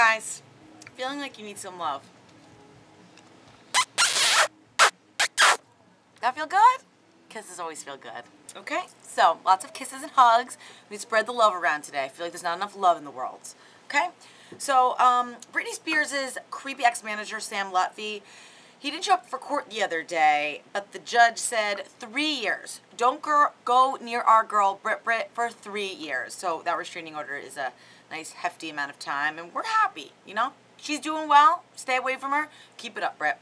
guys. Feeling like you need some love. That feel good? Kisses always feel good. Okay? So, lots of kisses and hugs. We spread the love around today. I feel like there's not enough love in the world. Okay? So, um, Britney Spears' creepy ex-manager, Sam Lutfi, he didn't show up for court the other day, but the judge said three years. Don't go near our girl, Brit Brit, for three years. So that restraining order is a nice hefty amount of time, and we're happy, you know? She's doing well. Stay away from her. Keep it up, Brit.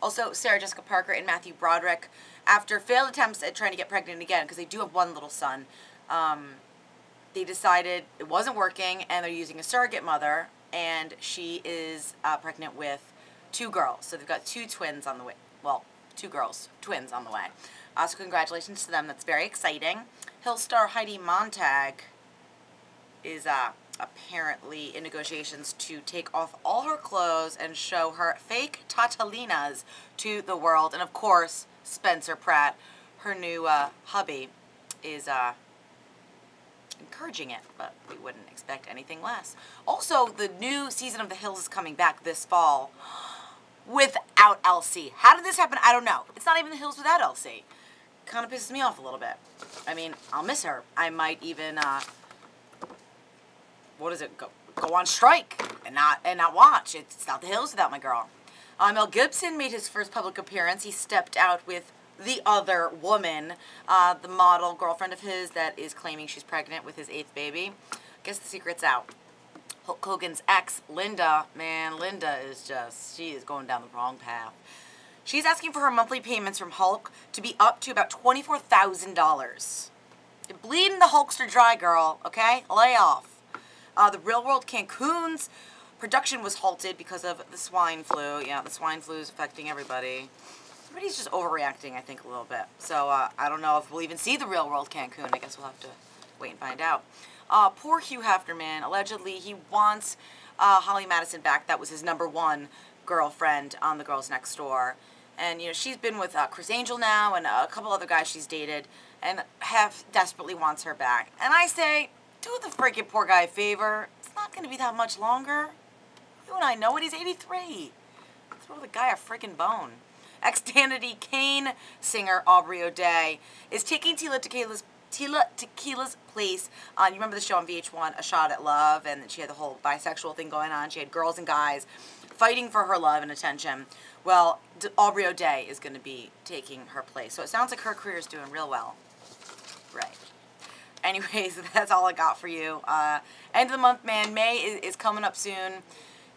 Also, Sarah Jessica Parker and Matthew Broderick, after failed attempts at trying to get pregnant again, because they do have one little son, um, they decided it wasn't working, and they're using a surrogate mother, and she is uh, pregnant with two girls. So they've got two twins on the way. Well, two girls, twins on the way. Uh, so congratulations to them. That's very exciting. Hill star Heidi Montag is uh, apparently in negotiations to take off all her clothes and show her fake tatalinas to the world. And of course, Spencer Pratt, her new uh, hubby, is uh, encouraging it, but we wouldn't expect anything less. Also, the new season of The Hills is coming back this fall without LC. How did this happen? I don't know. It's not even The Hills without LC. Kind of pisses me off a little bit. I mean, I'll miss her. I might even, uh, what is it, go, go on strike and not, and not watch. It's not The Hills without my girl. Uh, Mel Gibson made his first public appearance. He stepped out with the other woman, uh, the model girlfriend of his that is claiming she's pregnant with his eighth baby. Guess the secret's out. Hulk Hogan's ex, Linda, man, Linda is just, she is going down the wrong path. She's asking for her monthly payments from Hulk to be up to about $24,000. Bleeding the Hulkster dry, girl, okay? Lay off. Uh, the Real World Cancun's production was halted because of the swine flu. Yeah, the swine flu is affecting everybody. Everybody's just overreacting, I think, a little bit. So uh, I don't know if we'll even see the Real World Cancun. I guess we'll have to wait and find out. Uh, poor Hugh Hefnerman. Allegedly, he wants uh, Holly Madison back. That was his number one girlfriend on The Girls Next Door. And, you know, she's been with uh, Criss Angel now and a couple other guys she's dated. And Hef desperately wants her back. And I say, do the freaking poor guy a favor. It's not going to be that much longer. You and I know it. He's 83. Throw the guy a freaking bone. Ex-Danity Kane singer Aubrey O'Day is taking Tila Tequila's Tila Tequila's place on, you remember the show on VH1, A Shot at Love, and she had the whole bisexual thing going on. She had girls and guys fighting for her love and attention. Well, Aubrey O'Day is going to be taking her place. So it sounds like her career is doing real well. Right. Anyways, that's all I got for you. Uh, end of the month, man. May is, is coming up soon.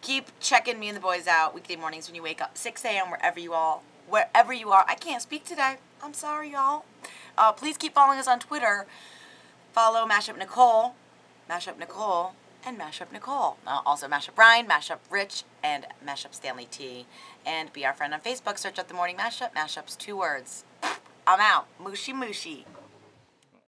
Keep checking me and the boys out weekday mornings when you wake up. 6 a.m. wherever you all, wherever you are. I can't speak today. I'm sorry, y'all. Uh, please keep following us on Twitter. Follow Mashup Nicole, Mashup Nicole, and Mashup Nicole. Uh, also Mashup Ryan, Mashup Rich, and Mashup Stanley T. And be our friend on Facebook. Search out The Morning Mashup. Mashup's two words. I'm out. Mushy mushy.